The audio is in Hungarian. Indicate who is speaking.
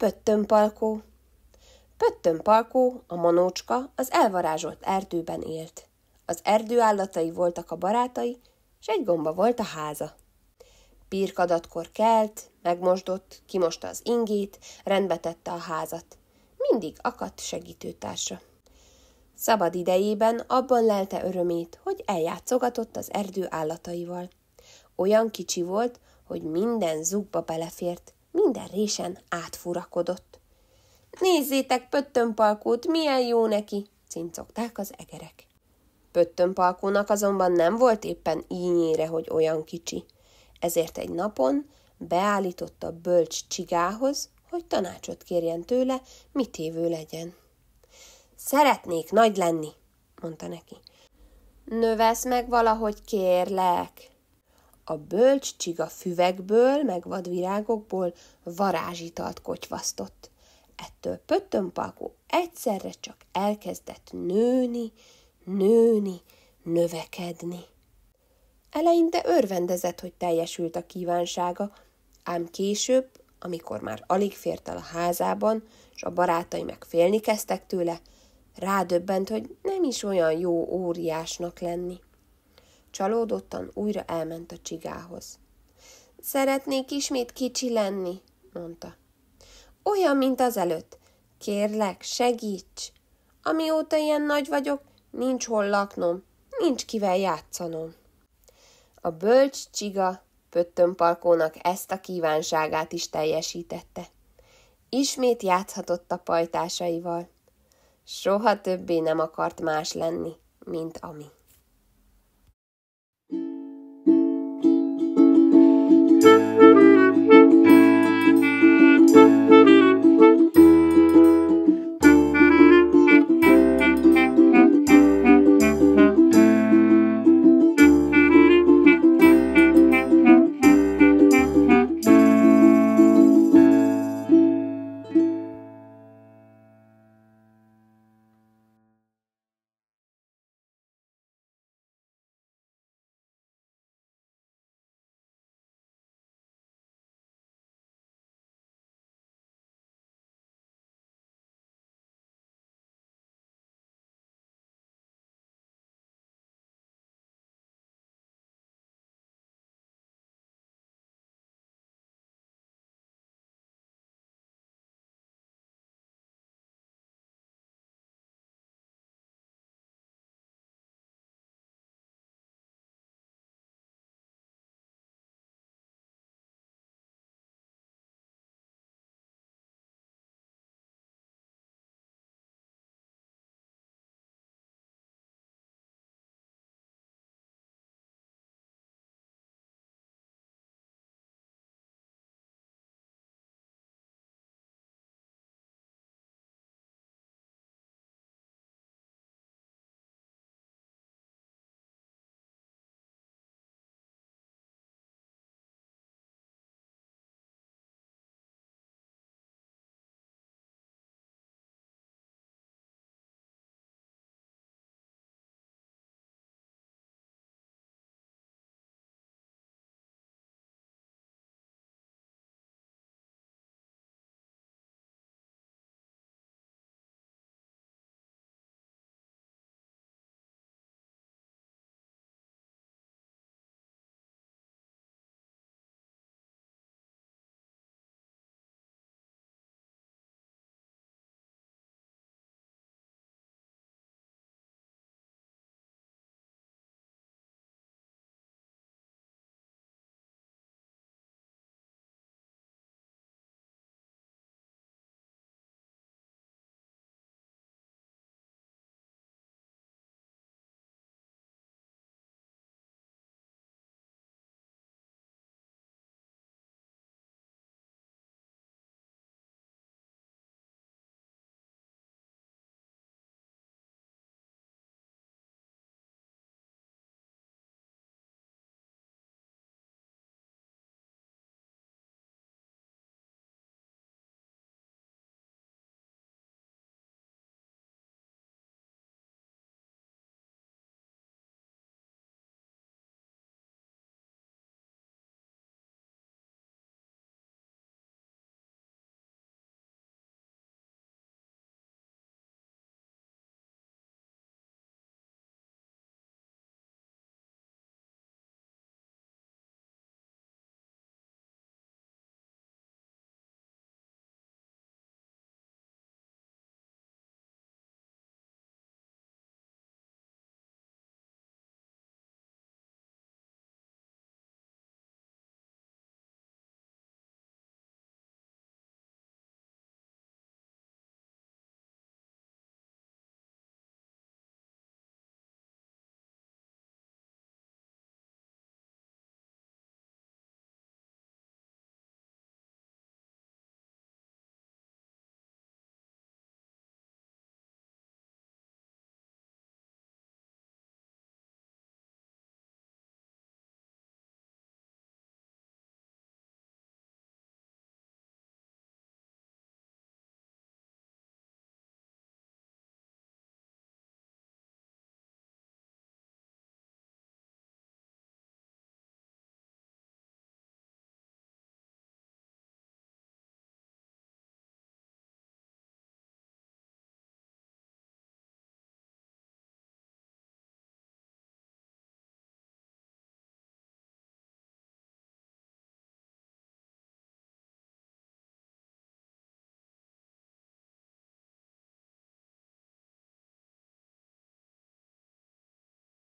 Speaker 1: Pöttönpalkó Pöttönpalkó, a manócska, az elvarázsolt erdőben élt. Az erdő állatai voltak a barátai, és egy gomba volt a háza. Pirkadatkor kelt, megmosdott, kimosta az ingét, rendbe tette a házat. Mindig akadt segítőtársa. Szabad idejében abban lelte örömét, hogy eljátszogatott az erdő állataival. Olyan kicsi volt, hogy minden zugba belefért, minden résen átfurakodott. Nézzétek Pöttönpalkót, milyen jó neki, cincogták az egerek. Pöttönpalkónak azonban nem volt éppen ínyére, hogy olyan kicsi. Ezért egy napon beállította bölcs csigához, hogy tanácsot kérjen tőle, mit évő legyen. Szeretnék nagy lenni, mondta neki. Növesz meg valahogy, kérlek. A bölcs csiga füvekből, meg vadvirágokból varázsitalt kotyvasztott. Ettől Pöttönpalkó egyszerre csak elkezdett nőni, nőni, növekedni. Eleinte örvendezett, hogy teljesült a kívánsága, ám később, amikor már alig fért el a házában, és a barátai meg félni kezdtek tőle, rádöbbent, hogy nem is olyan jó óriásnak lenni. Csalódottan újra elment a csigához. Szeretnék ismét kicsi lenni, mondta. Olyan, mint az előtt. Kérlek, segíts! Amióta ilyen nagy vagyok, nincs hol laknom, nincs kivel játszanom. A bölcs csiga Pöttönpalkónak ezt a kívánságát is teljesítette. Ismét játszhatott a pajtásaival. Soha többé nem akart más lenni, mint ami.